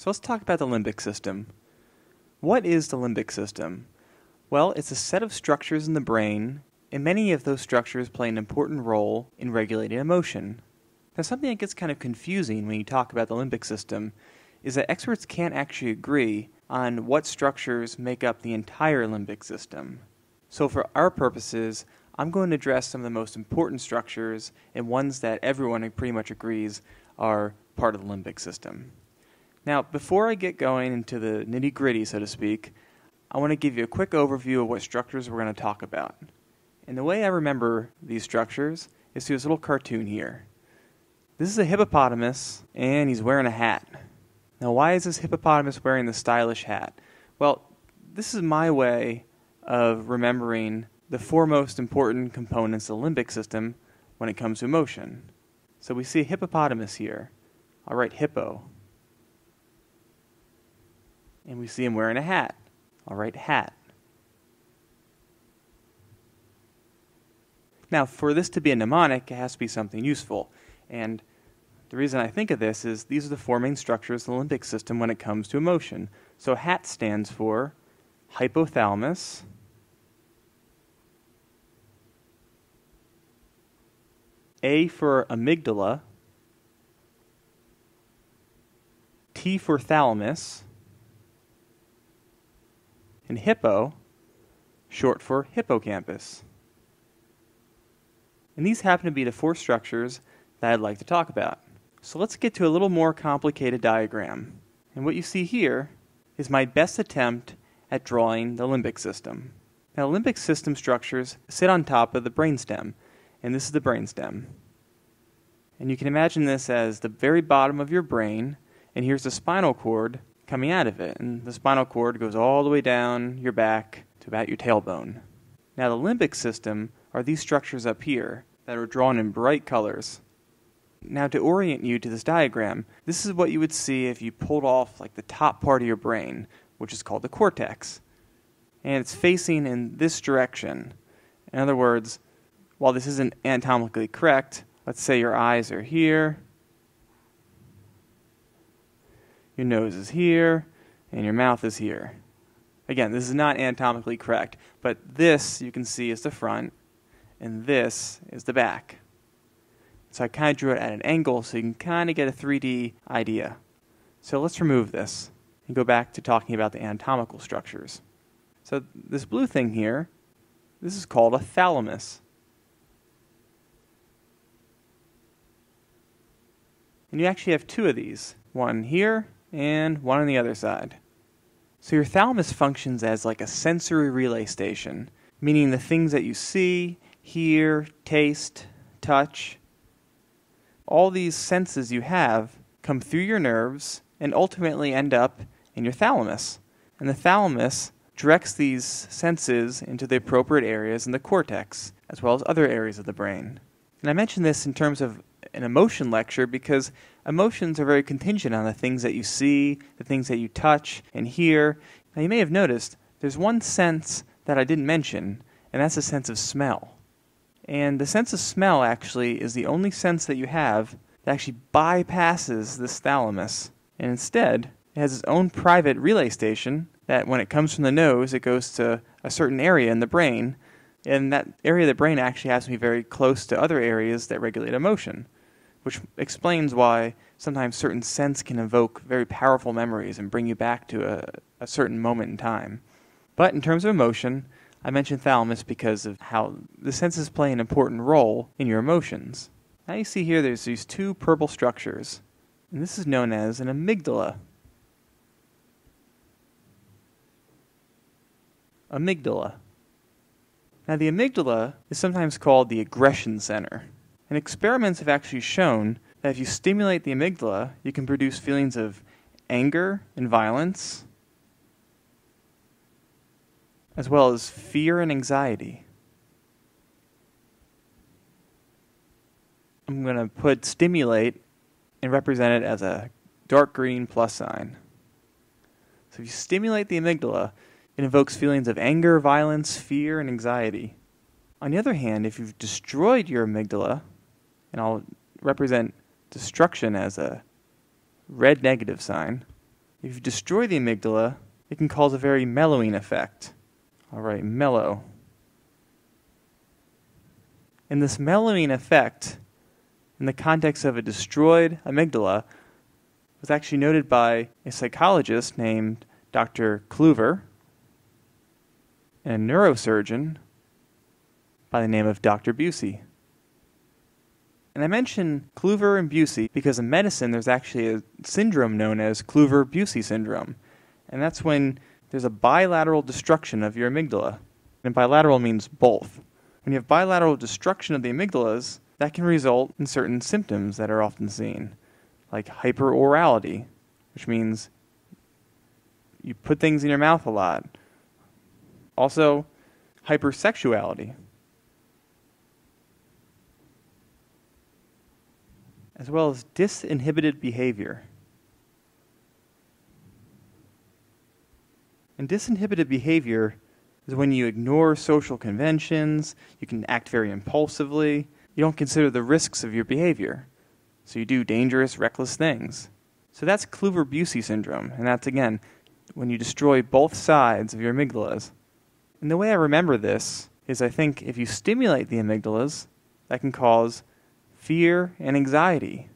So let's talk about the limbic system. What is the limbic system? Well, it's a set of structures in the brain, and many of those structures play an important role in regulating emotion. Now, something that gets kind of confusing when you talk about the limbic system is that experts can't actually agree on what structures make up the entire limbic system. So, for our purposes, I'm going to address some of the most important structures and ones that everyone pretty much agrees are part of the limbic system. Now, before I get going into the nitty gritty, so to speak, I want to give you a quick overview of what structures we're going to talk about. And the way I remember these structures is through this little cartoon here. This is a hippopotamus, and he's wearing a hat. Now, why is this hippopotamus wearing the stylish hat? Well, this is my way of remembering the four most important components of the limbic system when it comes to emotion. So we see a hippopotamus here. I'll write hippo and we see him wearing a hat. All right, hat. Now, for this to be a mnemonic, it has to be something useful. And the reason I think of this is these are the four main structures of the limbic system when it comes to emotion. So, HAT stands for hypothalamus, A for amygdala, T for thalamus, and hippo, short for hippocampus. And these happen to be the four structures that I'd like to talk about. So let's get to a little more complicated diagram. And what you see here is my best attempt at drawing the limbic system. Now, limbic system structures sit on top of the brainstem, and this is the brainstem. And you can imagine this as the very bottom of your brain, and here's the spinal cord coming out of it. And the spinal cord goes all the way down your back to about your tailbone. Now, the limbic system are these structures up here that are drawn in bright colors. Now, to orient you to this diagram, this is what you would see if you pulled off like the top part of your brain, which is called the cortex. And it's facing in this direction. In other words, while this isn't anatomically correct, let's say your eyes are here, your nose is here, and your mouth is here. Again, this is not anatomically correct, but this you can see is the front, and this is the back. So I kind of drew it at an angle so you can kind of get a 3D idea. So let's remove this and go back to talking about the anatomical structures. So this blue thing here, this is called a thalamus. And you actually have two of these, one here and one on the other side. So your thalamus functions as like a sensory relay station, meaning the things that you see, hear, taste, touch, all these senses you have come through your nerves and ultimately end up in your thalamus. And the thalamus directs these senses into the appropriate areas in the cortex, as well as other areas of the brain. And I mention this in terms of an emotion lecture because emotions are very contingent on the things that you see, the things that you touch and hear. Now, you may have noticed there's one sense that I didn't mention, and that's the sense of smell. And the sense of smell actually is the only sense that you have that actually bypasses this thalamus. And instead, it has its own private relay station that when it comes from the nose, it goes to a certain area in the brain. And that area of the brain actually has to be very close to other areas that regulate emotion which explains why sometimes certain scents can evoke very powerful memories and bring you back to a, a certain moment in time. But in terms of emotion, I mentioned thalamus because of how the senses play an important role in your emotions. Now you see here there's these two purple structures, and this is known as an amygdala. Amygdala. Now the amygdala is sometimes called the aggression center. And experiments have actually shown that if you stimulate the amygdala, you can produce feelings of anger and violence, as well as fear and anxiety. I'm going to put stimulate and represent it as a dark green plus sign. So if you stimulate the amygdala, it evokes feelings of anger, violence, fear, and anxiety. On the other hand, if you've destroyed your amygdala, and I'll represent destruction as a red negative sign. If you destroy the amygdala, it can cause a very mellowing effect. All right, mellow. And this mellowing effect, in the context of a destroyed amygdala, was actually noted by a psychologist named Dr. Kluver and a neurosurgeon by the name of Dr. Bucy. And I mention Kluver and Bucy because in medicine there's actually a syndrome known as Kluver Bucy syndrome. And that's when there's a bilateral destruction of your amygdala. And bilateral means both. When you have bilateral destruction of the amygdalas, that can result in certain symptoms that are often seen, like hyperorality, which means you put things in your mouth a lot. Also, hypersexuality, as well as disinhibited behavior. And disinhibited behavior is when you ignore social conventions, you can act very impulsively, you don't consider the risks of your behavior. So you do dangerous, reckless things. So that's Kluver Bucy syndrome, and that's again when you destroy both sides of your amygdalas. And the way I remember this is I think if you stimulate the amygdalas, that can cause fear, and anxiety.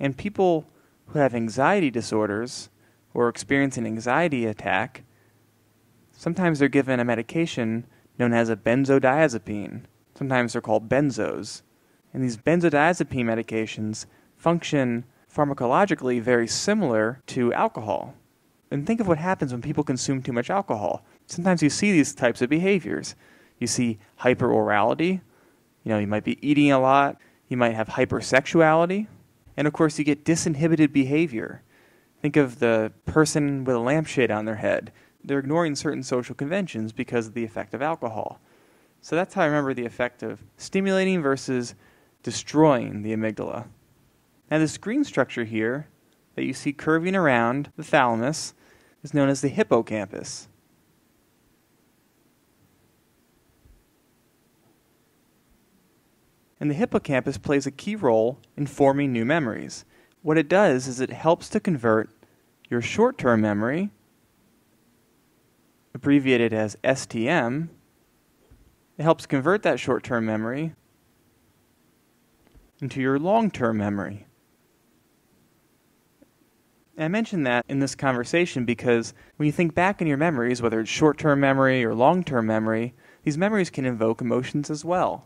And people who have anxiety disorders or experience an anxiety attack, sometimes they're given a medication known as a benzodiazepine. Sometimes they're called benzos. And these benzodiazepine medications function pharmacologically very similar to alcohol. And think of what happens when people consume too much alcohol. Sometimes you see these types of behaviors. You see hyperorality. You know, you might be eating a lot. You might have hypersexuality. And of course, you get disinhibited behavior. Think of the person with a lampshade on their head. They're ignoring certain social conventions because of the effect of alcohol. So that's how I remember the effect of stimulating versus destroying the amygdala. Now, this green structure here that you see curving around the thalamus is known as the hippocampus. And the hippocampus plays a key role in forming new memories. What it does is it helps to convert your short term memory, abbreviated as STM, it helps convert that short term memory into your long term memory. I mention that in this conversation because when you think back in your memories, whether it's short term memory or long term memory, these memories can invoke emotions as well.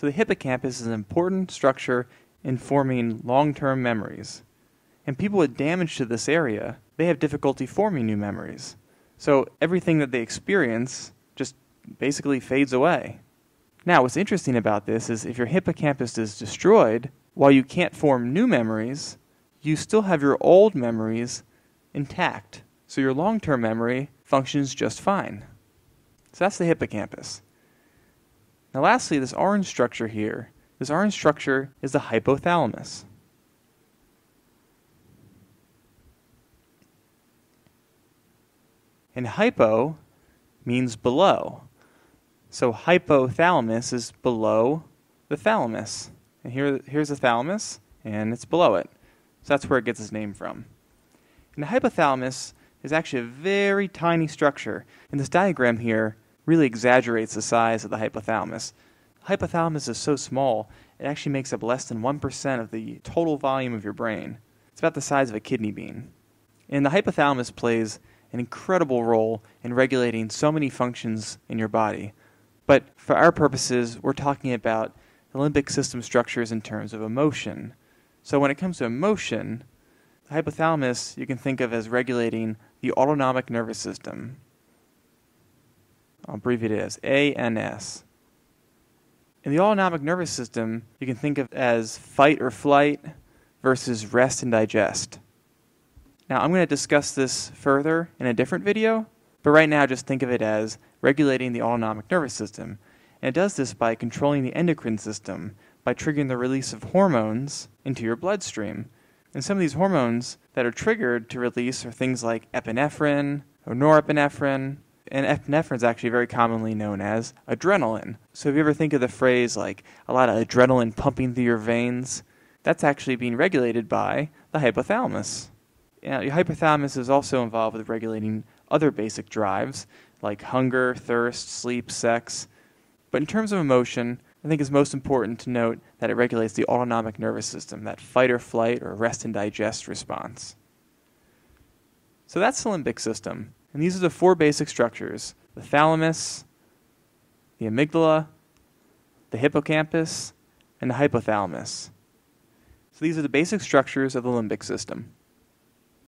So the hippocampus is an important structure in forming long-term memories. And people with damage to this area, they have difficulty forming new memories. So everything that they experience just basically fades away. Now, what's interesting about this is if your hippocampus is destroyed, while you can't form new memories, you still have your old memories intact. So your long term memory functions just fine. So that's the hippocampus. Now lastly, this orange structure here, this orange structure is the hypothalamus. And hypo means below. So hypothalamus is below the thalamus. And here, here's the thalamus, and it's below it. So that's where it gets its name from. And the hypothalamus is actually a very tiny structure. In this diagram here, really exaggerates the size of the hypothalamus. Hypothalamus is so small, it actually makes up less than 1% of the total volume of your brain. It's about the size of a kidney bean. And the hypothalamus plays an incredible role in regulating so many functions in your body. But for our purposes, we're talking about the limbic system structures in terms of emotion. So when it comes to emotion, the hypothalamus you can think of as regulating the autonomic nervous system. I'll abbreviate it as ANS. In the autonomic nervous system, you can think of as fight or flight versus rest and digest. Now, I'm going to discuss this further in a different video, but right now just think of it as regulating the autonomic nervous system. And it does this by controlling the endocrine system, by triggering the release of hormones into your bloodstream. And some of these hormones that are triggered to release are things like epinephrine or norepinephrine, and epinephrine is actually very commonly known as adrenaline. So if you ever think of the phrase like a lot of adrenaline pumping through your veins, that's actually being regulated by the hypothalamus. Now, your hypothalamus is also involved with regulating other basic drives like hunger, thirst, sleep, sex. But in terms of emotion, I think it's most important to note that it regulates the autonomic nervous system, that fight or flight or rest and digest response. So that's the limbic system. And these are the four basic structures the thalamus, the amygdala, the hippocampus, and the hypothalamus. So these are the basic structures of the limbic system.